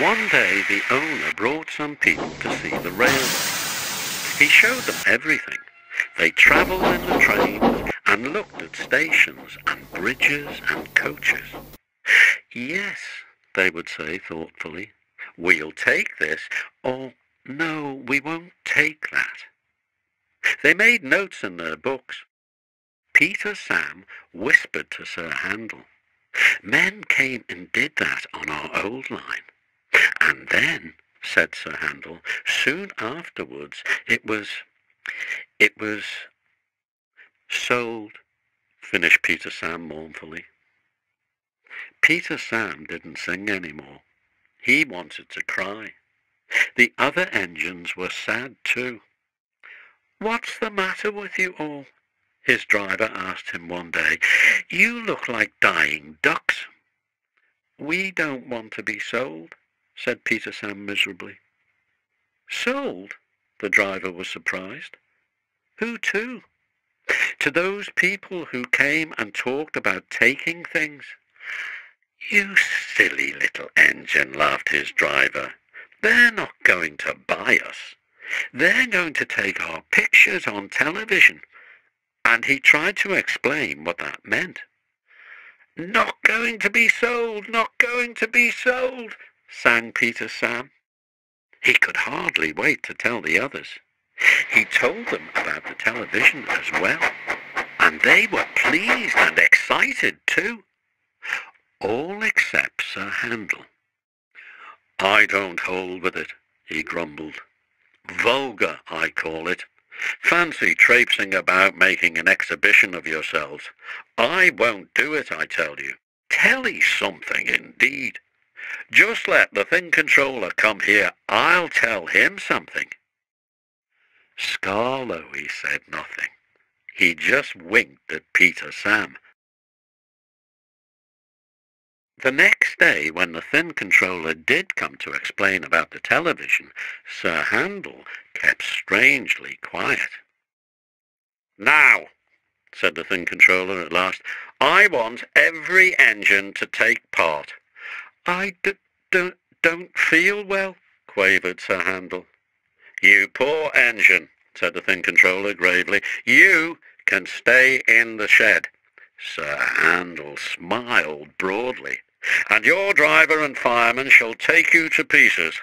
One day the owner brought some people to see the railway. He showed them everything. They travelled in the trains and looked at stations and bridges and coaches. Yes, they would say thoughtfully, we'll take this, or no, we won't take that. They made notes in their books. Peter Sam whispered to Sir Handel. Men came and did that on our old line. And then, said Sir Handel, soon afterwards it was, it was sold, finished Peter Sam mournfully. Peter Sam didn't sing any more. He wanted to cry. The other engines were sad too. What's the matter with you all? His driver asked him one day. You look like dying ducks. We don't want to be sold, said Peter Sam miserably. Sold? The driver was surprised. Who to? To those people who came and talked about taking things. You silly little engine, laughed his driver. They're not going to buy us. They're going to take our pictures on television. And he tried to explain what that meant. Not going to be sold, not going to be sold, sang Peter Sam. He could hardly wait to tell the others. He told them about the television as well, and they were pleased and excited too. All except Sir Handel. I don't hold with it, he grumbled. Vulgar, I call it. Fancy traipsing about making an exhibition of yourselves. I won't do it, I tell you. Telly something, indeed. Just let the thin controller come here. I'll tell him something. Skarloey, he said nothing. He just winked at Peter Sam. The next day, when the thin controller did come to explain about the television, Sir Handel kept strangely quiet. Now, said the thin controller at last, I want every engine to take part. I d- d- don't feel well, quavered Sir Handel. You poor engine, said the thin controller gravely. You can stay in the shed. Sir Handel smiled broadly and your driver and fireman shall take you to pieces.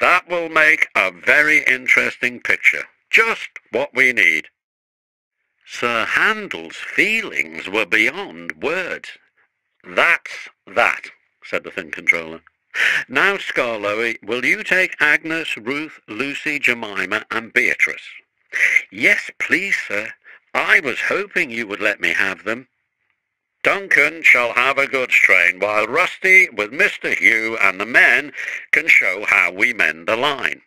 That will make a very interesting picture. Just what we need. Sir Handel's feelings were beyond words. That's that, said the thin controller. Now, Skarloey, will you take Agnes, Ruth, Lucy, Jemima, and Beatrice? Yes, please, sir. I was hoping you would let me have them. Duncan shall have a goods train, while Rusty, with Mr. Hugh and the men, can show how we mend the line.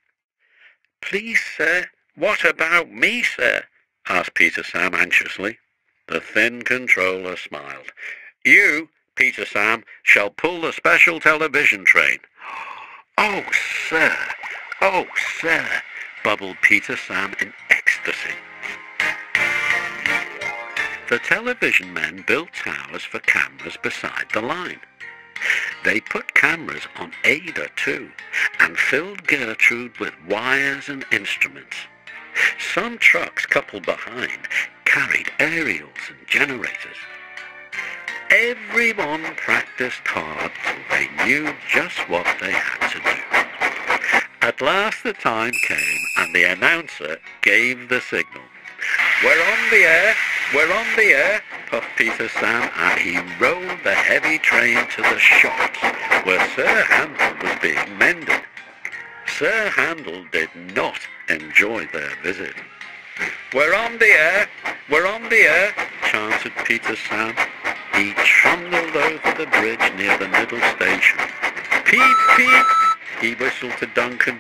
Please, sir, what about me, sir? asked Peter Sam anxiously. The thin controller smiled. You, Peter Sam, shall pull the special television train. Oh, sir, oh, sir, bubbled Peter Sam in ecstasy. The television men built towers for cameras beside the line. They put cameras on Ada too, and filled Gertrude with wires and instruments. Some trucks coupled behind carried aerials and generators. Everyone practiced hard till they knew just what they had to do. At last the time came and the announcer gave the signal. We're on the air, we're on the air, puffed Peter Sam, and he rolled the heavy train to the shops where Sir Handel was being mended. Sir Handel did not enjoy their visit. We're on the air, we're on the air, chanted Peter Sam. He trundled over the bridge near the middle station. Peep, peep, he whistled to Duncan.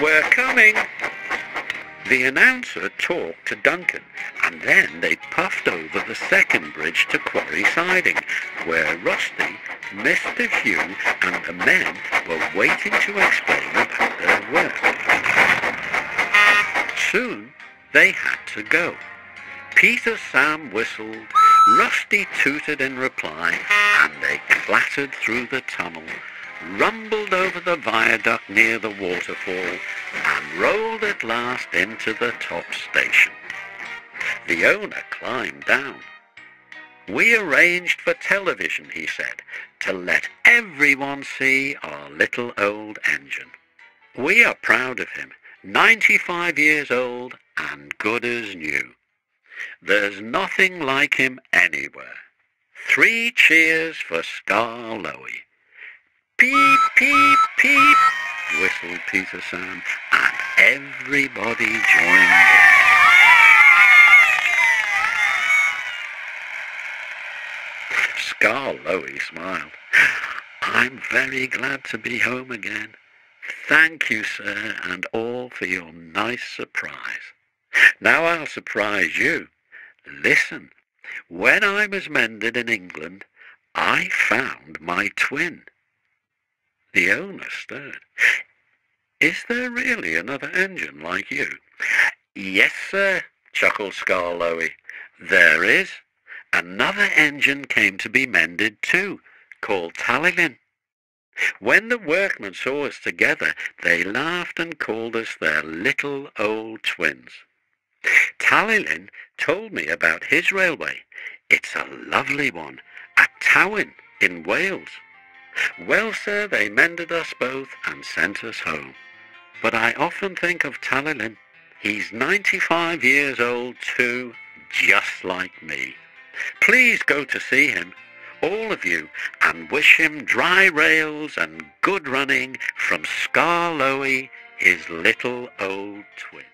We're coming. The announcer talked to Duncan, and then they puffed over the second bridge to Quarry Siding, where Rusty, Mr. Hugh, and the men were waiting to explain about their work. Soon they had to go. Peter Sam whistled, Rusty tooted in reply, and they clattered through the tunnel rumbled over the viaduct near the waterfall, and rolled at last into the top station. The owner climbed down. We arranged for television, he said, to let everyone see our little old engine. We are proud of him, 95 years old and good as new. There's nothing like him anywhere. Three cheers for Skarloey. Peep, peep, peep, whistled Peter Sam, and everybody joined in. Skarloey smiled. I'm very glad to be home again. Thank you, sir, and all for your nice surprise. Now I'll surprise you. Listen, when I was mended in England, I found my twin. The owner stared. Is there really another engine like you? Yes, sir, chuckled Skarloey. There is. Another engine came to be mended too, called Talyllyn. When the workmen saw us together, they laughed and called us their little old twins. Talyllyn told me about his railway. It's a lovely one, at Tywyn in Wales. Well, sir, they mended us both and sent us home. But I often think of Talyllyn. He's 95 years old too, just like me. Please go to see him, all of you, and wish him dry rails and good running from Skarloey, his little old twin.